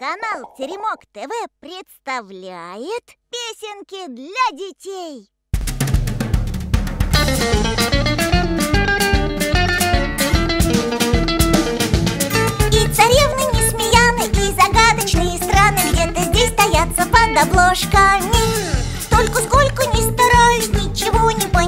Канал Теремок ТВ представляет песенки для детей. И царевны несмеяны, и загадочные страны Где-то здесь таятся под обложками Только сколько ни стараюсь, ничего не понимаю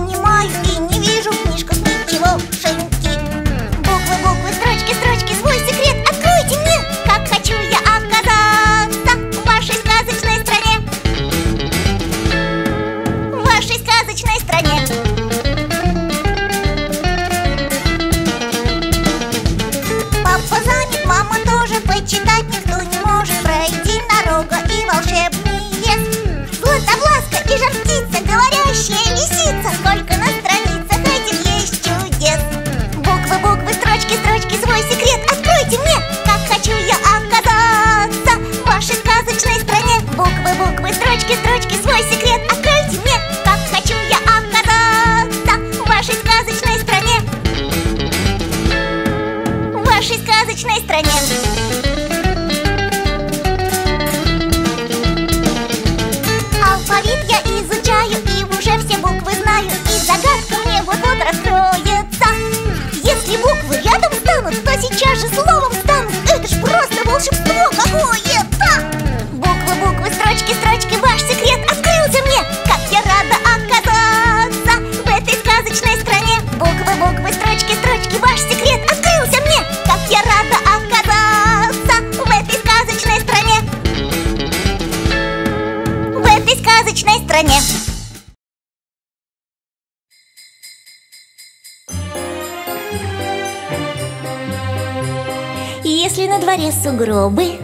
сугробы,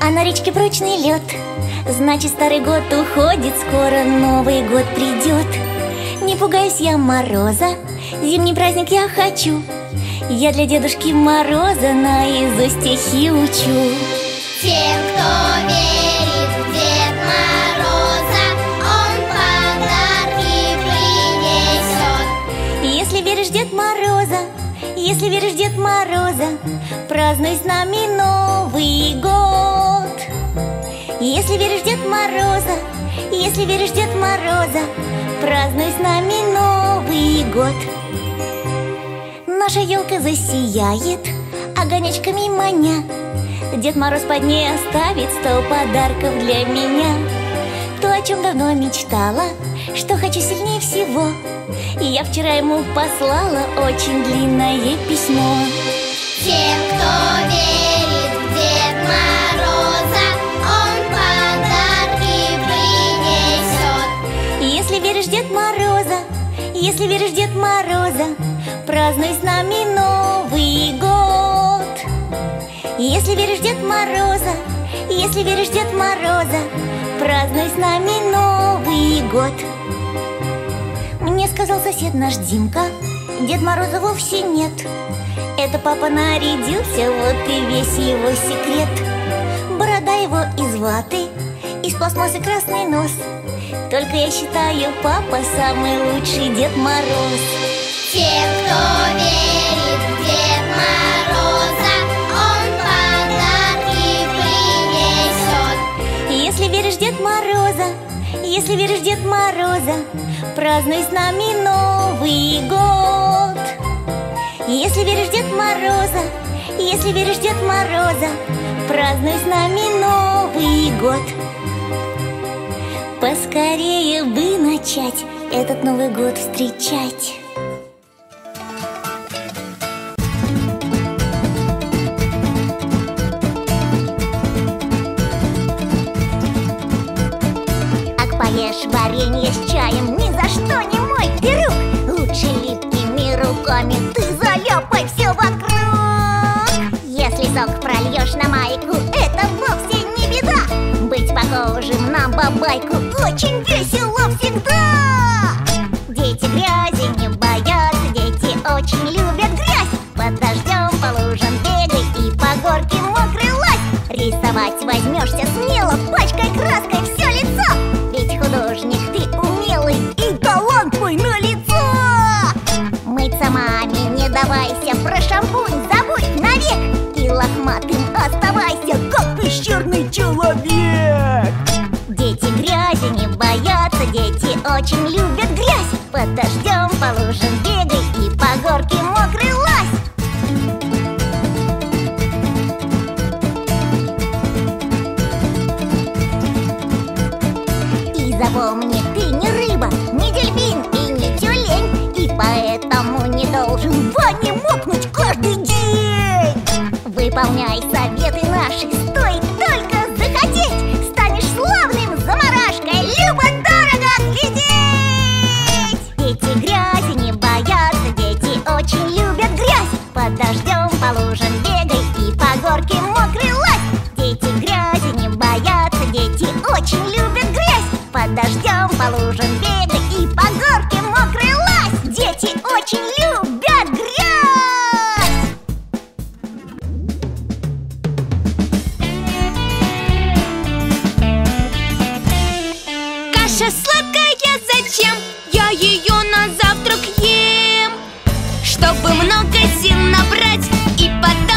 а на речке прочный лед. Значит старый год уходит, скоро Новый год придет. Не пугаюсь я мороза, зимний праздник я хочу. Я для Дедушки Мороза наизусть стихи учу. Тем, кто верит в Дед Мороза, он подарки принесет. Если веришь в Дед Мороза, если веришь в Дед Мороза, празднуй с нами Новый год. Если веришь Дед Мороза, если веришь Дед Мороза, празднуй с нами Новый год. Наша елка засияет огонечками маня. Дед Мороз под ней оставит сто подарков для меня. То, о чем давно мечтала, что хочу сильнее всего. И я вчера ему послала очень длинное письмо. Тем, кто верит если веришь Дед Мороза, празднуй с нами Новый год. Если веришь Дед Мороза, если веришь Дед Мороза, празднуй с нами Новый год. Мне сказал сосед наш Димка, Дед Мороза вовсе нет. Это папа нарядился, вот и весь его секрет. Борода его из ваты, из пластмассы красный нос. Только я считаю, папа самый лучший Дед Мороз. Тем, кто верит в Дед Мороза, он подарки принесет. Если веришь в Дед Мороза, если веришь в Дед Мороза, празднуй с нами Новый год. Если веришь в Дед Мороза, если веришь в Дед Мороза, празднуй с нами Новый год. Поскорее бы начать этот Новый год встречать. Ак, поешь варенье с чаем Ни за что не мой рук Лучше липкими руками Ты заляпай все вокруг Если сок прольешь на майку бабайку Очень весело Выполняй советы наши, стой! чтобы много сил набрать и потом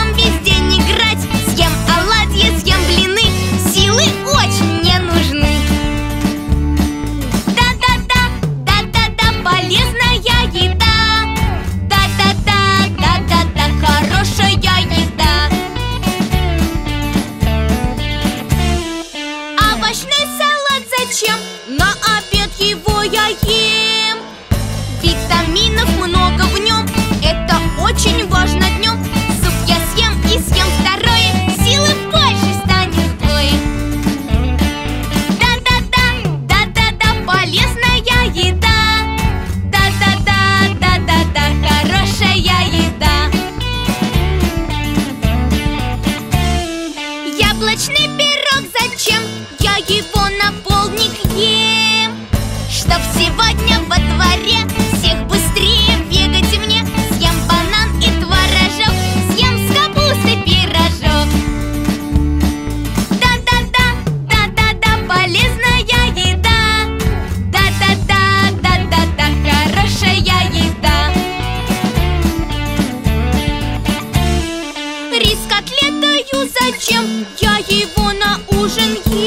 can hear.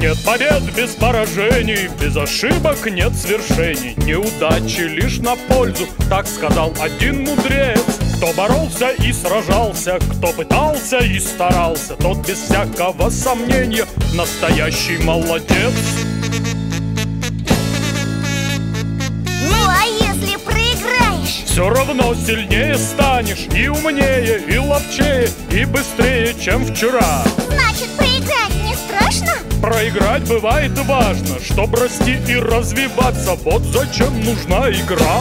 Нет побед без поражений, без ошибок нет свершений. Неудачи лишь на пользу, так сказал один мудрец. Кто боролся и сражался, кто пытался и старался, тот без всякого сомнения настоящий молодец. Ну а если проиграешь? Все равно сильнее станешь, и умнее, и ловчее, и быстрее, чем вчера. Проиграть бывает важно Чтоб расти и развиваться. Вот зачем нужна игра.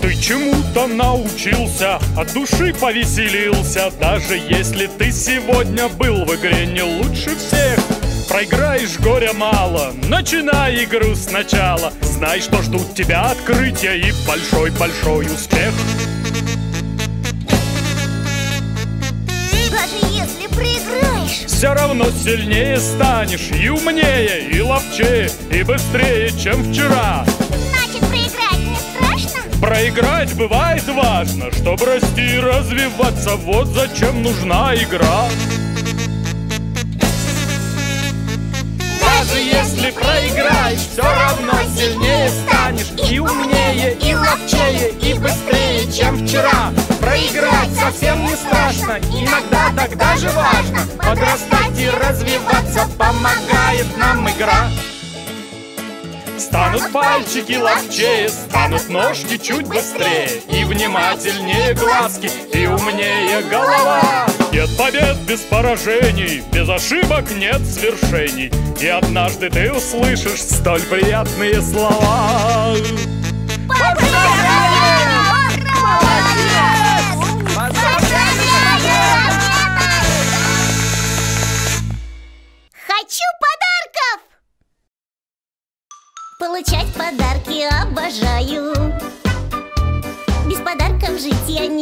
Ты чему-то научился, от души повеселился. Даже если ты сегодня был в игре не лучше всех Проиграешь горя мало, начинай игру сначала. Знай, что ждут тебя открытия и большой-большой успех. Даже если проиграешь. Все равно сильнее станешь и умнее, и ловчее, и быстрее, чем вчера. Значит, проиграть не страшно? Проиграть бывает важно, чтобы расти и развиваться. Вот зачем нужна игра если проиграешь, все равно сильнее станешь И умнее, и ловчее, и быстрее, чем вчера. Проиграть совсем не страшно, иногда так даже важно. Подрастать и развиваться помогает нам игра. Станут пальчики ловчее, станут ножки чуть быстрее. И внимательнее глазки, и умнее голова Нет побед без поражений, без ошибок нет свершений. И однажды ты услышишь столь приятные слова. Хочу подарков! Получать подарки обожаю. Без подарков жить я не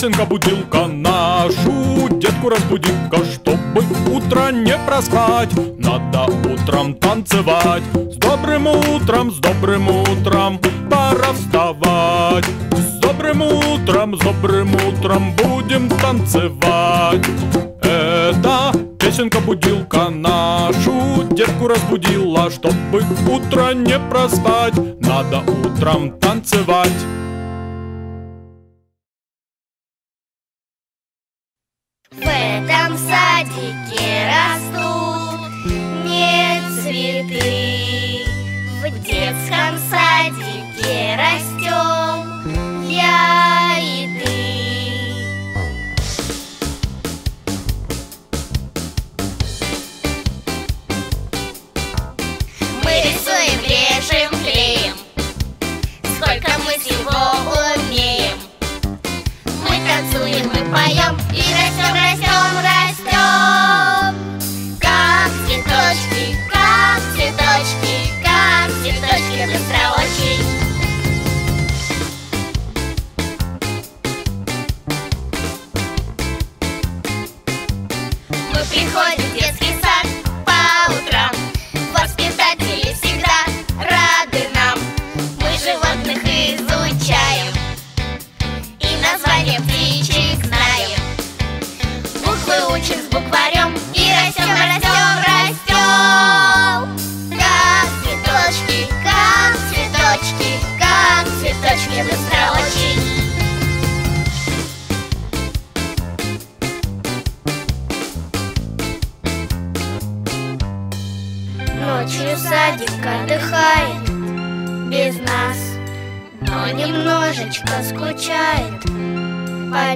Ну-ка, песенка-будилка нашу Детку разбуди-ка, чтобы утро не проспать. Надо утром танцевать С добрым утром, с добрым утром Пора вставать. С добрым утром, с добрым утром Будем танцевать. Это песенка-будилка нашу Детку разбудила, чтобы утро не проспать. Надо утром танцевать В этом садике растут не цветы. В детском садике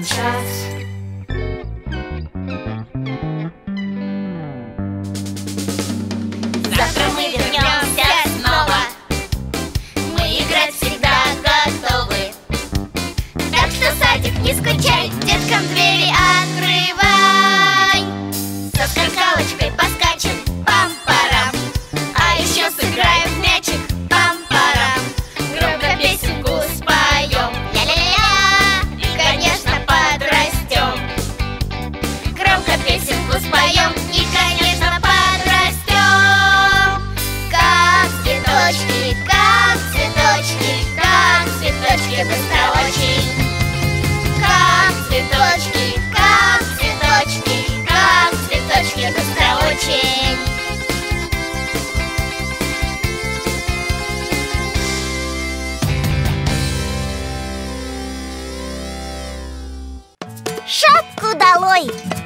час. Завтра мы вернемся снова. Мы играть всегда готовы. Так что садик не скучай, деткам двери открывай. Со скакалочкой по шапку долой!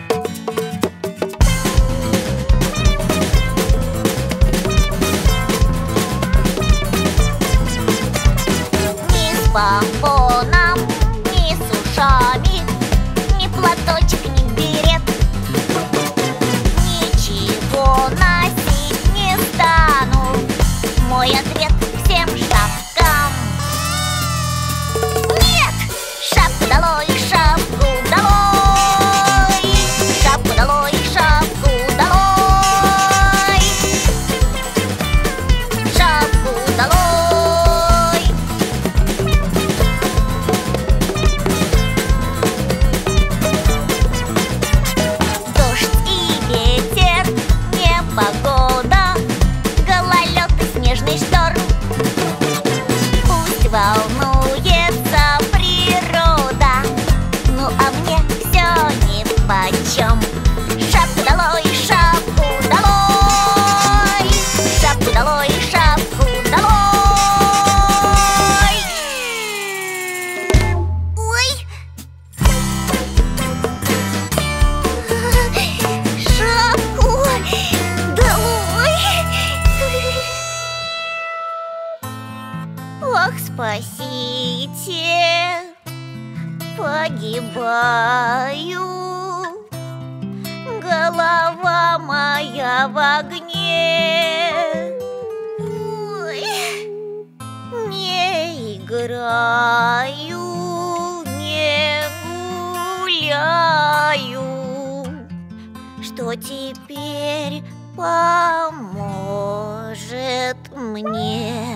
Погибаю Голова моя в огне. Ой, Не играю, не гуляю. Что теперь поможет мне?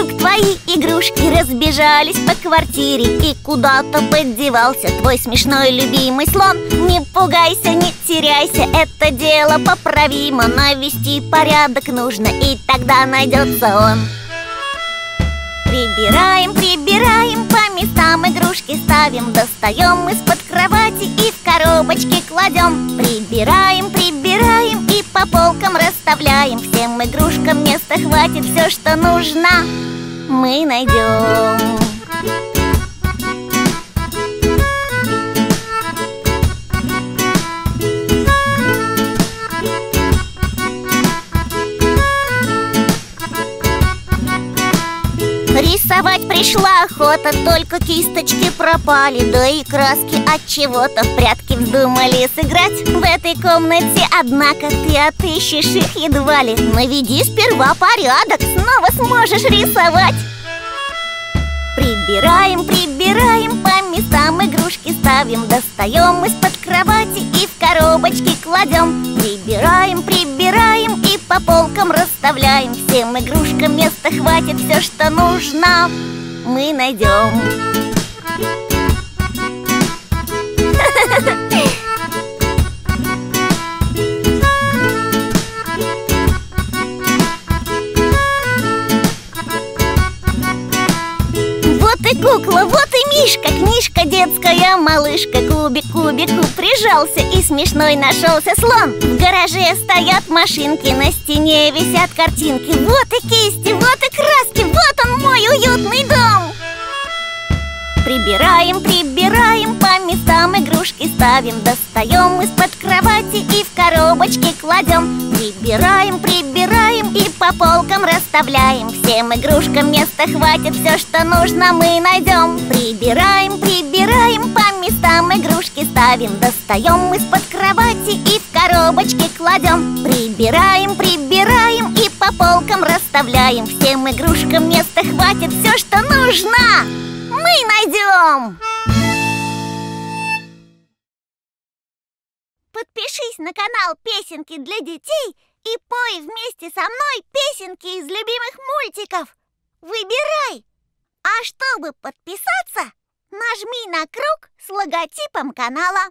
Вдруг твои игрушки разбежались по квартире И куда-то поддевался твой смешной любимый слон. Не пугайся, не теряйся, это дело поправимо Навести порядок нужно, и тогда найдется он. Прибираем, прибираем, по местам игрушки ставим Достаем из-под кровати и в коробочки кладем. Прибираем, прибираем по полкам расставляем. Всем игрушкам места хватит, все, что нужно Мы найдем Рисовать пришла охота, только кисточки пропали Да и краски от чего-то в прятки вздумали сыграть. В этой комнате, однако, ты отыщешь их едва ли. Наведи сперва порядок, снова сможешь рисовать. Прибираем, прибираем, по местам игрушки ставим Достаем из-под кровати и в коробочки кладем. Прибираем, прибираем и по полкам расставляем. Всем игрушкам места хватит, все, что нужно Мы найдем мишка Книжка детская, малышка Кубик кубику прижался И смешной нашелся слон. В гараже стоят машинки На стене висят картинки. Вот и кисти, вот и краски Вот он мой уютный дом Прибираем, прибираем, по местам игрушки ставим. Достаем из-под кровати и в коробочки кладем. Прибираем, прибираем и по полкам расставляем. Всем игрушкам места хватит, все, что нужно мы найдем Прибираем, прибираем, по местам игрушки ставим. Достаем из-под кровати и в коробочки кладем Прибираем, прибираем полкам расставляем Всем игрушкам места хватит, все, что нужно мы найдем! Подпишись на канал Песенки для детей и пой вместе со мной песенки из любимых мультиков. Выбирай! А чтобы подписаться, нажми на круг с логотипом канала.